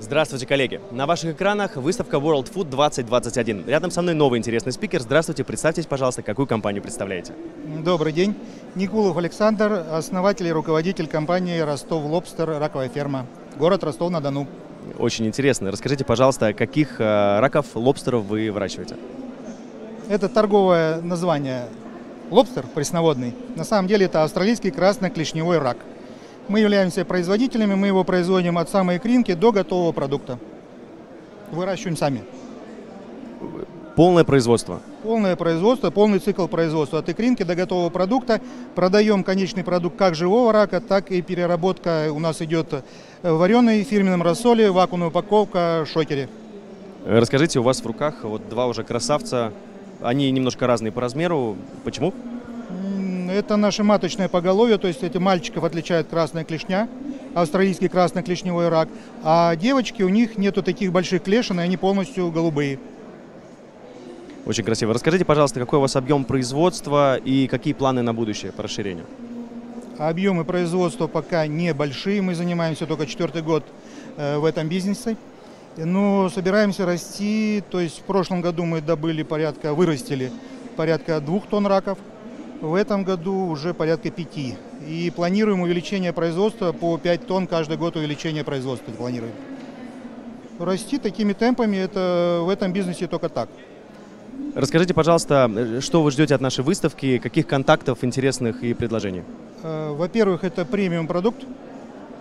Здравствуйте, коллеги! На ваших экранах выставка World Food 2021. Рядом со мной новый интересный спикер. Здравствуйте, представьтесь, пожалуйста, какую компанию представляете? Добрый день. Никулов Александр, основатель и руководитель компании «Ростов Лобстер. Раковая ферма». Город Ростов-на-Дону. Очень интересно. Расскажите, пожалуйста, каких э, раков, лобстеров вы выращиваете? Это торговое название лобстер пресноводный. На самом деле это австралийский красноклешневой рак. Мы являемся производителями, мы его производим от самой икринки до готового продукта. Выращиваем сами. Полное производство. Полное производство, полный цикл производства. От икринки до готового продукта. Продаем конечный продукт как живого рака, так и переработка у нас идет в вареной фирменном рассоле, вакуумная упаковка, шокере. Расскажите, у вас в руках вот два уже красавца. Они немножко разные по размеру. Почему? Это наше маточное поголовье, то есть эти мальчиков отличает красная клешня, австралийский красноклешневой рак, а девочки, у них нету таких больших клешин, и они полностью голубые. Очень красиво. Расскажите, пожалуйста, какой у вас объем производства и какие планы на будущее по расширению? Объемы производства пока небольшие, мы занимаемся только четвертый год э, в этом бизнесе. Но собираемся расти, то есть в прошлом году мы добыли порядка, вырастили порядка двух тонн раков, в этом году уже порядка пяти. И планируем увеличение производства по 5 тонн каждый год увеличение производства планируем. Расти такими темпами, это в этом бизнесе только так. Расскажите, пожалуйста, что вы ждете от нашей выставки, каких контактов интересных и предложений? Э, Во-первых, это премиум продукт,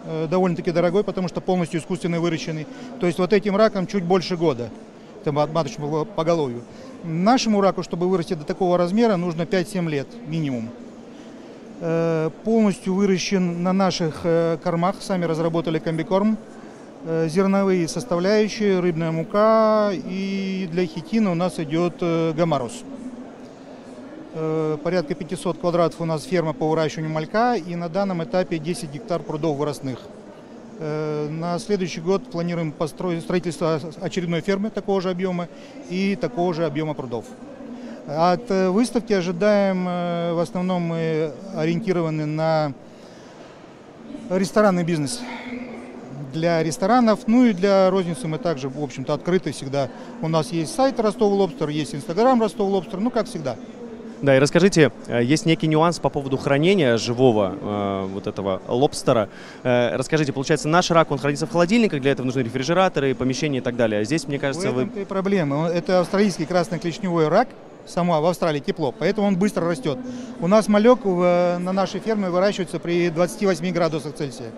э, довольно-таки дорогой, потому что полностью искусственно выращенный. То есть вот этим раком чуть больше года, маточному поголовью. Нашему раку, чтобы вырасти до такого размера, нужно 5-7 лет минимум. Э, Полностью выращен на наших э, кормах, сами разработали комбикорм, Э, зерновые составляющие, рыбная мука и для хитина у нас идет гамарус. Порядка 500 квадратов у нас ферма по выращиванию малька и на данном этапе 10 гектар прудов выростных. Э, На следующий год планируем построить строительство очередной фермы такого же объема и такого же объема прудов. От э, выставки ожидаем, э, в основном мы ориентированы на ресторанный бизнес. Для ресторанов, ну и для розницы мы также, в общем-то, открыты всегда. У нас есть сайт Ростов Лобстер, есть Инстаграм Ростов Лобстер, ну как всегда. Да, и расскажите, э, есть некий нюанс по поводу хранения живого э, вот этого лобстера. Э, расскажите, получается, наш рак, он хранится в холодильниках, для этого нужны рефрижераторы, помещения и так далее. А здесь, мне кажется, вы... и проблема. Это австралийский красноклешневой рак, сама в Австралии тепло, поэтому он быстро растет. У нас малек в- на нашей ферме выращивается при 28 градусах Цельсия.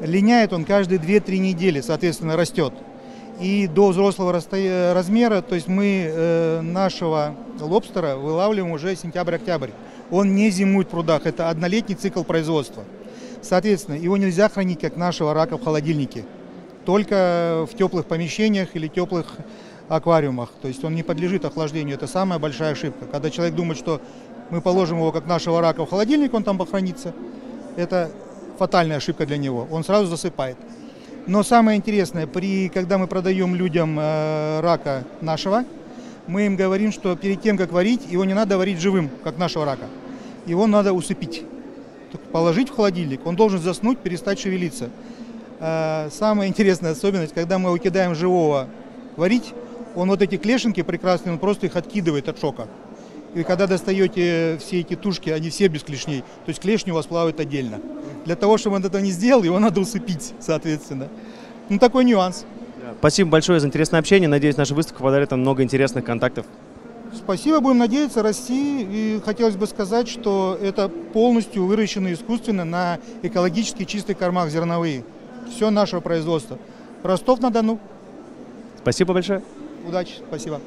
Линяет он каждые 2-3 недели, соответственно, растет. И до взрослого расто- размера, то есть мы э, нашего лобстера вылавливаем уже сентябрь-октябрь. Он не зимует в прудах, это однолетний цикл производства. Соответственно, его нельзя хранить, как нашего рака в холодильнике, только в теплых помещениях или теплых аквариумах. То есть он не подлежит охлаждению. Это самая большая ошибка. Когда человек думает, что мы положим его как нашего рака в холодильник, он там похоронится, это фатальная ошибка для него. Он сразу засыпает. Но самое интересное, при, когда мы продаем людям э, рака нашего, мы им говорим, что перед тем, как варить, его не надо варить живым, как нашего рака. Его надо усыпить. Положить в холодильник, он должен заснуть, перестать шевелиться. Э, Самая интересная особенность, когда мы его кидаем живого варить, он вот эти клешенки прекрасные, он просто их откидывает от шока. И когда достаете все эти тушки, они все без клешней, то есть клешни у вас плавают отдельно. Для того, чтобы он этого не сделал, его надо усыпить, соответственно. Ну, такой нюанс. Спасибо большое за интересное общение. Надеюсь, наша выставка подарит нам много интересных контактов. Спасибо, будем надеяться расти. И хотелось бы сказать, что это полностью выращено искусственно на экологически чистых кормах зерновые. Все нашего производства. Ростов-на-Дону. Спасибо большое. Удачи, спасибо.